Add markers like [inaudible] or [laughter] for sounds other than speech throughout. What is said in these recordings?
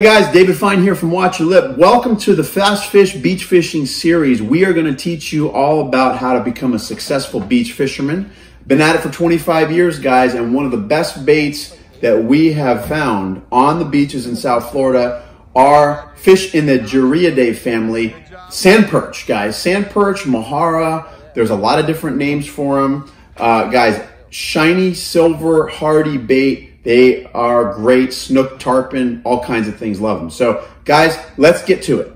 Hey guys, David Fine here from Watch Your Lip. Welcome to the Fast Fish Beach Fishing Series. We are going to teach you all about how to become a successful beach fisherman. Been at it for 25 years, guys, and one of the best baits that we have found on the beaches in South Florida are fish in the Gereidae family, sand perch, guys. Sand perch, mojarra, there's a lot of different names for them. Uh, guys, shiny silver hardy bait they are great, snook, tarpon, all kinds of things. Love them. So, guys, let's get to it.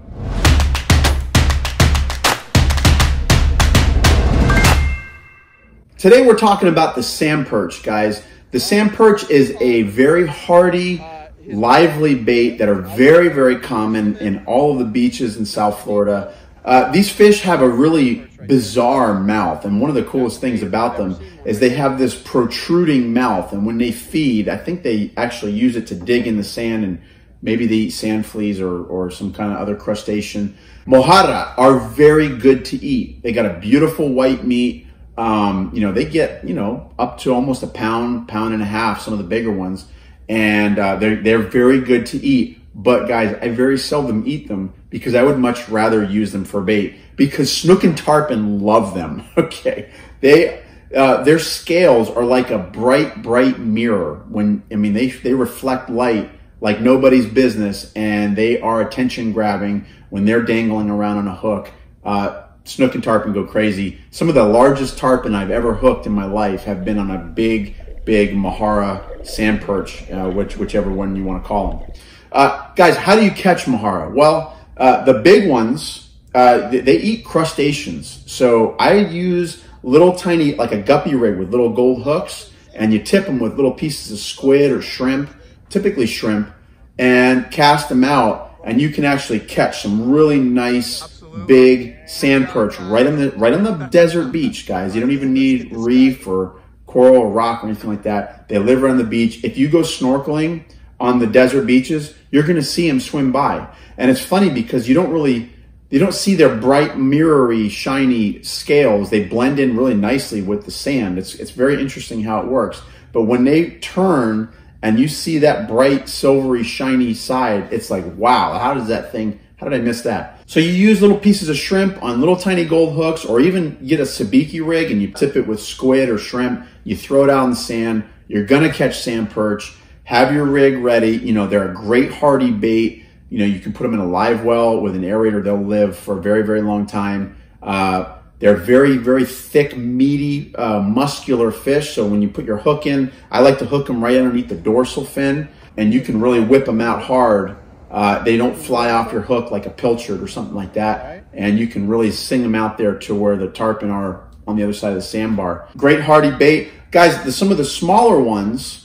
Today we're talking about the sand perch, guys. The sand perch is a very hardy, lively bait that are very, very common in all of the beaches in South Florida. Uh, these fish have a really bizarre mouth, and one of the coolest things about them is they have this protruding mouth, and when they feed, I think they actually use it to dig in the sand and maybe they eat sand fleas or, or some kind of other crustacean. Mojarra are very good to eat. They got a beautiful white meat. Um, you know, they get, you know, up to almost a pound, pound and a half, some of the bigger ones. And uh, they're, they're very good to eat. But guys, I very seldom eat them because I would much rather use them for bait because snook and tarpon love them. [laughs] Okay. They, uh, their scales are like a bright, bright mirror when, I mean, they, they reflect light like nobody's business and they are attention grabbing when they're dangling around on a hook. Uh, snook and tarpon go crazy. Some of the largest tarpon I've ever hooked in my life have been on a big, big Mojarra sand perch, uh, which, whichever one you want to call them. Uh, guys, how do you catch Mojarra? Well, uh, the big ones, uh, they, they, eat crustaceans. So I use little tiny, like a guppy rig with little gold hooks, and you tip them with little pieces of squid or shrimp, typically shrimp, and cast them out, and you can actually catch some really nice big sand perch right on the right on the desert beach, guys. You don't even need reef or coral or rock or anything like that. They live on the beach. If you go snorkeling on the desert beaches, you're going to see them swim by. And it's funny because you don't really you don't see their bright, mirrory, shiny scales. They blend in really nicely with the sand. It's it's very interesting how it works. But when they turn and you see that bright, silvery, shiny side, it's like, wow, how does that thing, how did I miss that? So you use little pieces of shrimp on little tiny gold hooks or even get a sabiki rig and you tip it with squid or shrimp. You throw it out in the sand. You're going to catch sand perch have your rig ready. You know, they're a great hardy bait. You know, you can put them in a live well with an aerator. They'll live for a very, very long time. Uh, they're very, very thick, meaty, uh, muscular fish. So when you put your hook in, I like to hook them right underneath the dorsal fin and you can really whip them out hard. Uh, they don't fly off your hook like a pilchard or something like that. And you can really sing them out there to where the tarpon are on the other side of the sandbar. Great hardy bait. Guys, the, some of the smaller ones,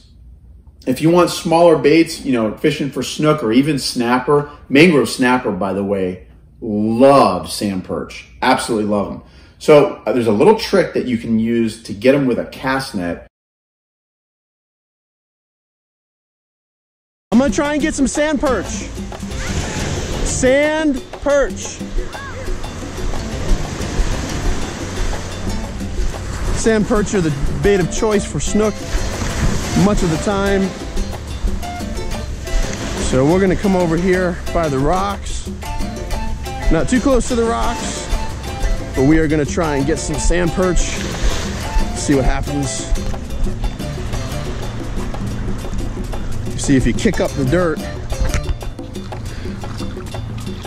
if you want smaller baits, you know, fishing for snook or even snapper, mangrove snapper, by the way, love sand perch. Absolutely love them. So uh, there's a little trick that you can use to get them with a cast net. I'm gonna try and get some sand perch. Sand perch. Sand perch are the bait of choice for snook much of the time. So we're gonna come over here by the rocks. Not too close to the rocks, but we are gonna try and get some sand perch, see what happens. See if you kick up the dirt,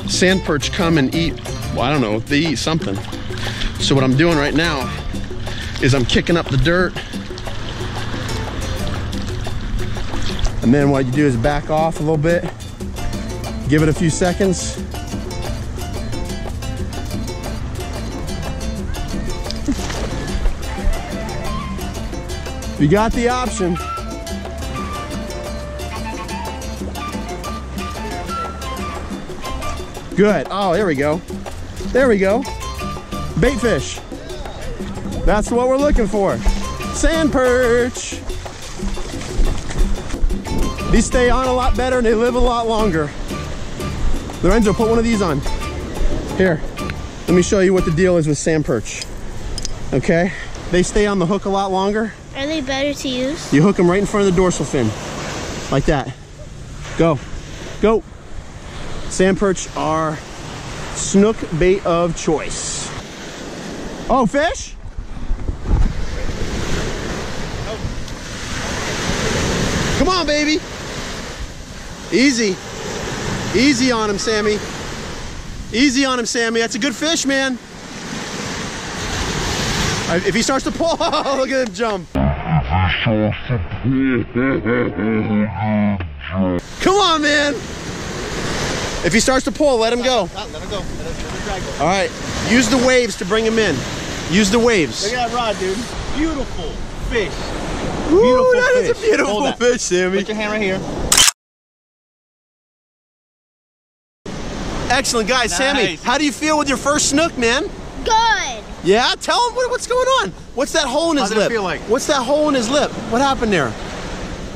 sand perch come and eat, well, I don't know, they eat something. So what I'm doing right now is I'm kicking up the dirt And then what you do is back off a little bit, give it a few seconds. You got the option. Good. Oh, there we go. There we go. Bait fish. That's what we're looking for. Sand perch. These stay on a lot better and they live a lot longer. Lorenzo, put one of these on. Here, let me show you what the deal is with sand perch. Okay, they stay on the hook a lot longer. Are they better to use? You hook them right in front of the dorsal fin, like that. Go, go. Sand perch are snook bait of choice. Oh, fish? Come on, baby. Easy. Easy on him, Sammy. Easy on him, Sammy. That's a good fish, man. Uh, if he starts to pull, [laughs] look at him jump. Come on, man. If he starts to pull, let him go. let him go. Let him, let him drag go. All right. Use the waves to bring him in. Use the waves. Look at that rod, dude. Beautiful fish. Ooh, beautiful that is a fish. beautiful fish, Sammy. Put your hand right here. Excellent, guys. Sammy, how do you feel with your first snook, man? Good. Yeah, tell him what, what's going on. What's that hole in his How did it lip? feel like? What's that hole in his lip? What happened there?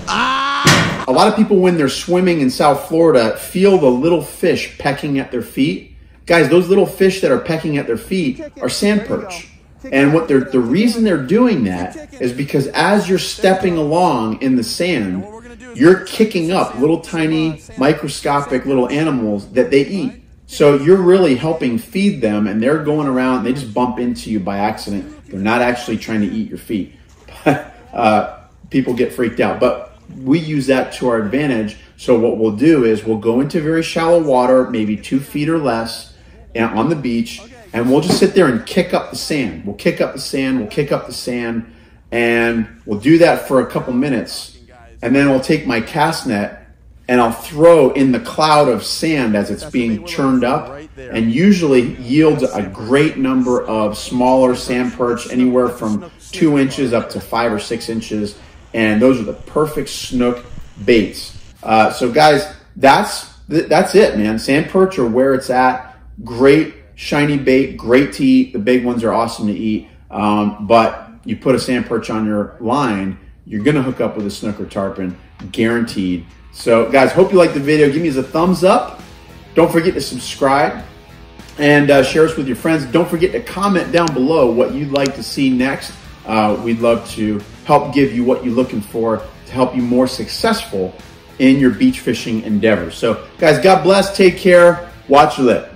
Ah! A lot of people, when they're swimming in South Florida, feel the little fish pecking at their feet. Guys, those little fish that are pecking at their feet are sand perch. And what they're the reason they're doing that is because as you're stepping along in the sand, you're kicking up little tiny microscopic little animals that they eat. So you're really helping feed them and they're going around and they just bump into you by accident. They're not actually trying to eat your feet. [laughs] uh, people get freaked out. But we use that to our advantage. So what we'll do is we'll go into very shallow water, maybe two feet or less, and on the beach, and we'll just sit there and kick up the sand. We'll kick up the sand. We'll kick up the sand, and we'll do that for a couple minutes, and then I'll take my cast net and I'll throw in the cloud of sand as it's being churned up, and usually yields a great number of smaller sand perch, anywhere from two inches up to five or six inches, and those are the perfect snook baits. Uh, so, guys, that's that's it, man. Sand perch are where it's at. Great shiny bait, great to eat. The big ones are awesome to eat, um, but you put a sand perch on your line, you're gonna hook up with a snook or tarpon, guaranteed. So, guys, hope you liked the video. Give me a thumbs up. Don't forget to subscribe and uh, share us with your friends. Don't forget to comment down below what you'd like to see next. Uh, we'd love to help give you what you're looking for to help you more successful in your beach fishing endeavor. So, guys, God bless. Take care. Watch your lip.